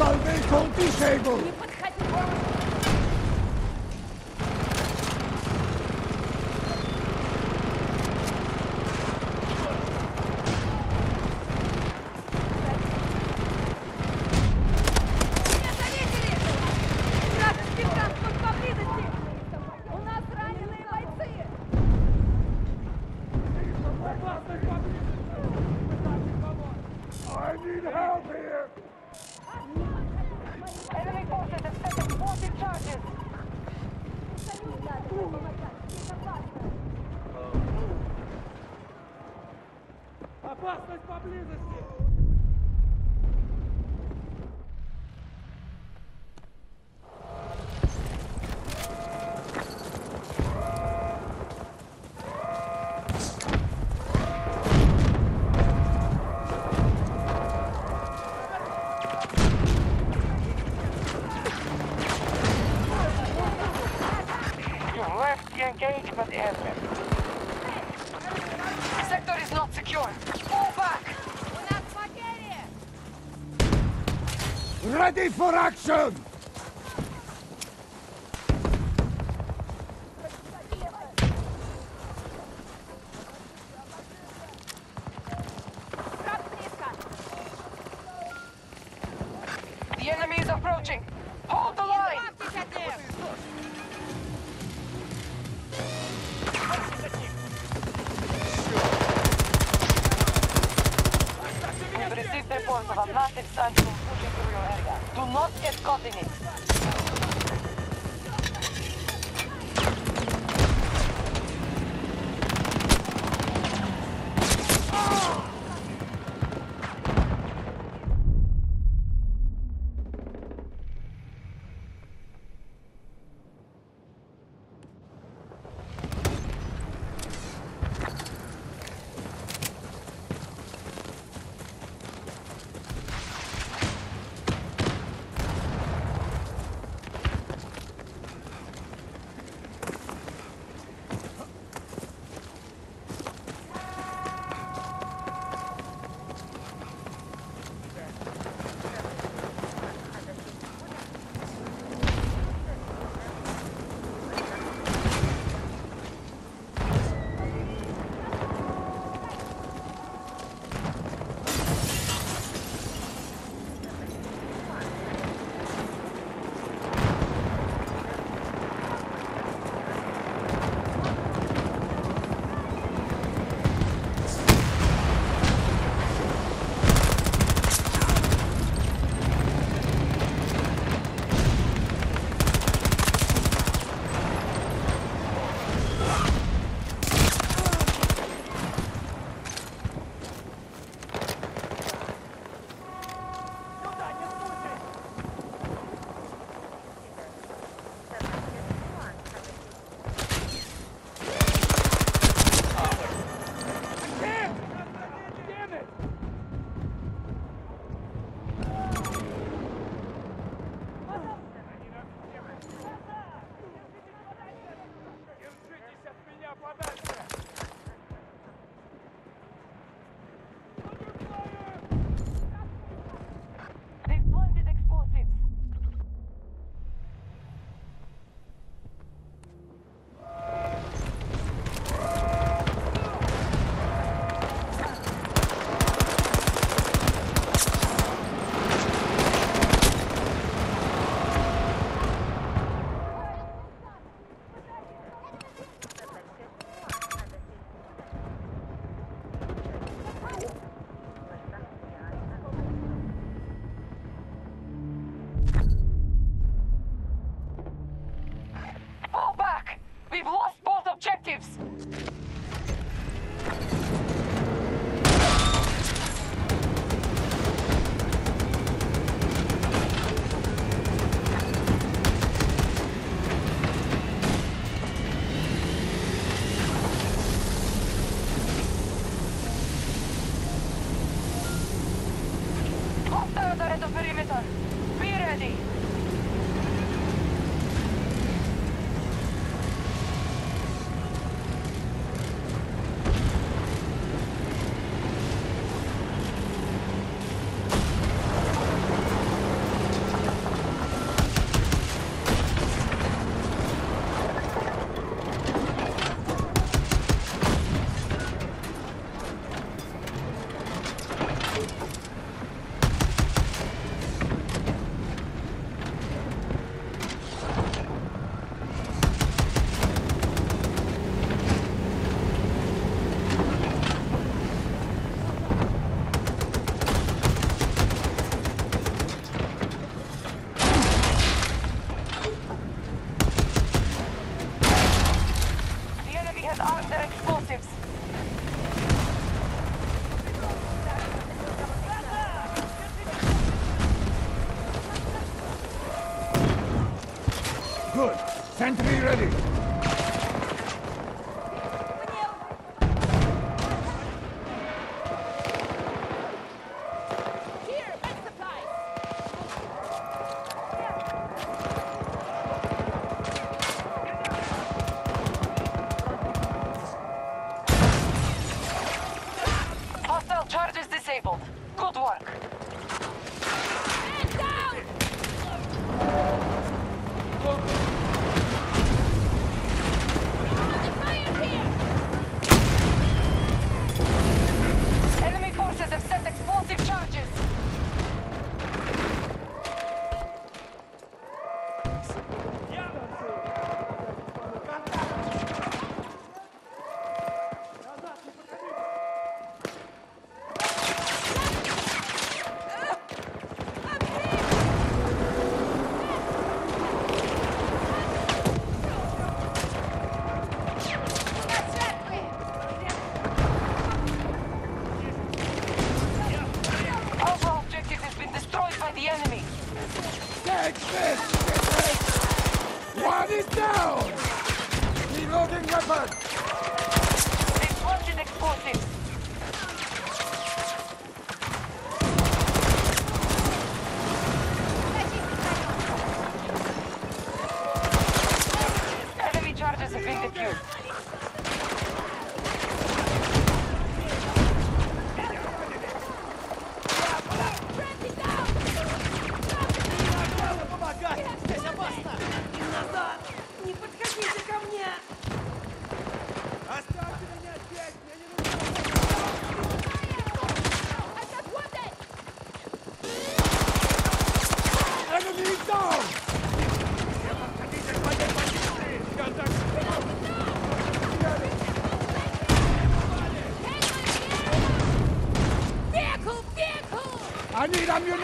Salve, não. поблизости. engagement has ready for action! is causing it.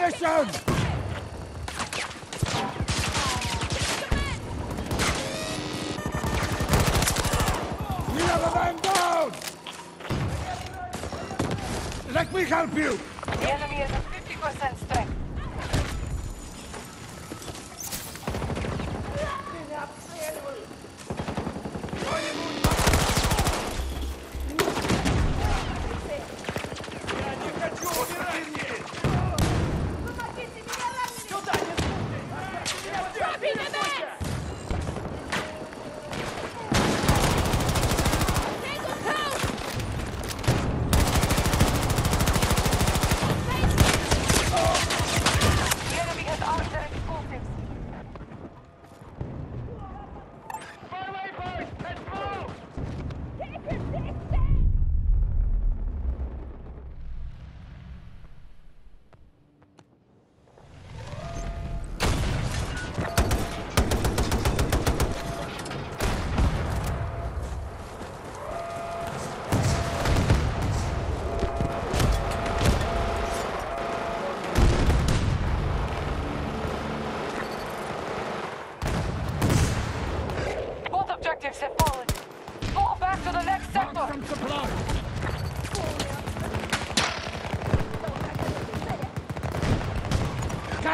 Listen!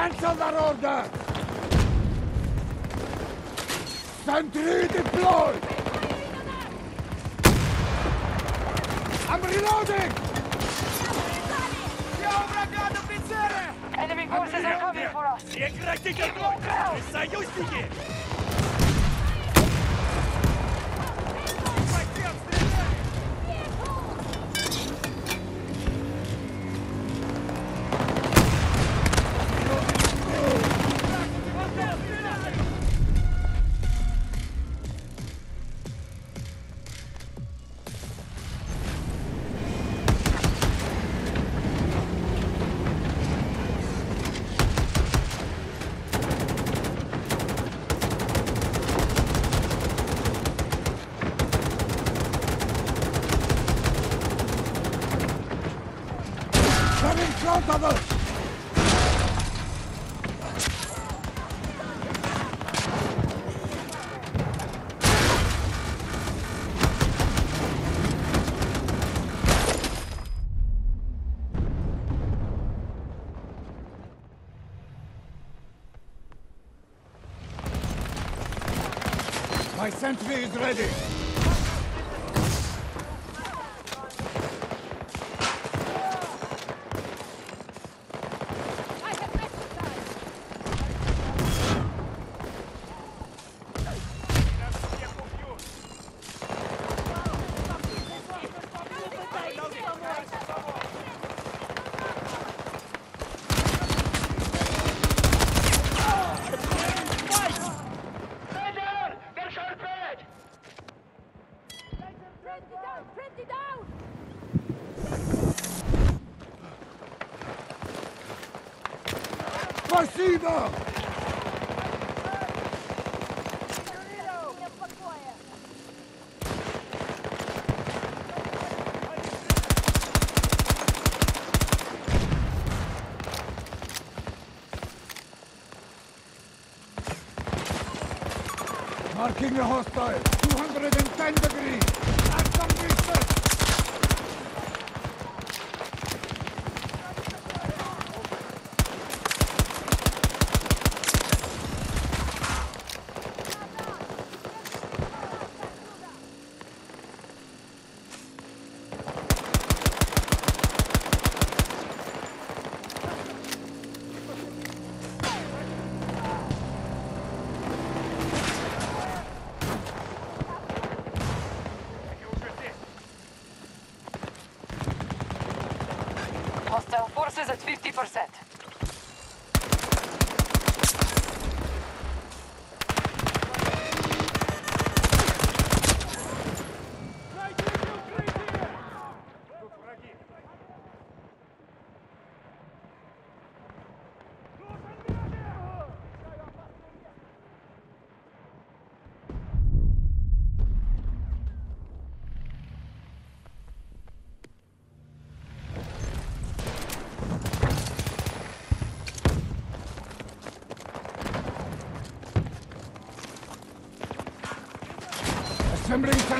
Cancel that order! Sentry deployed! I'm reloading! Enemy forces are coming for us! Прекратите огонь! Союзники! My sentry is ready. down! Marking the hostile, 210 degrees! Add some research! 40%.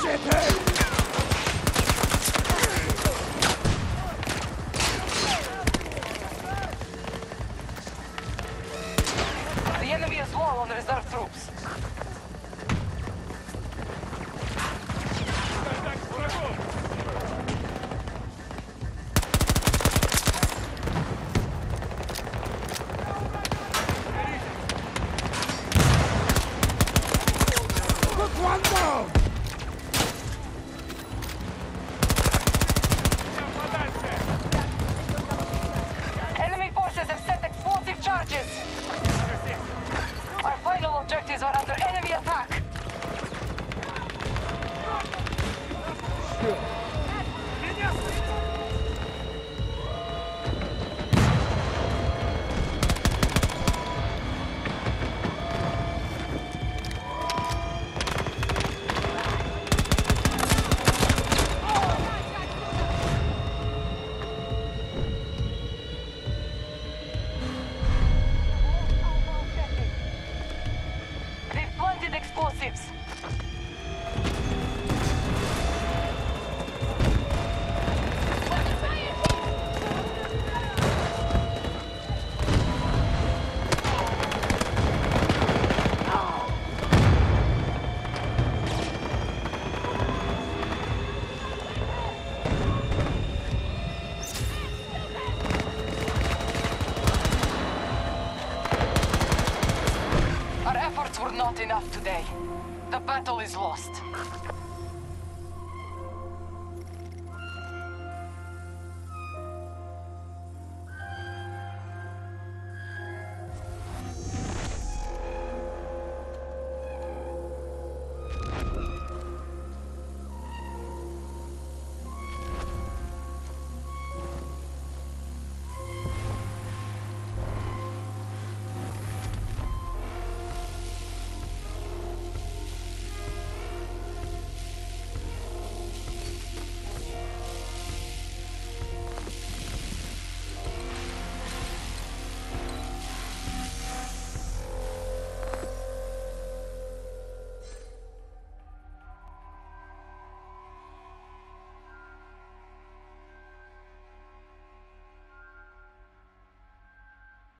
The enemy is low on reserve troops. One down! Enough today. The battle is lost.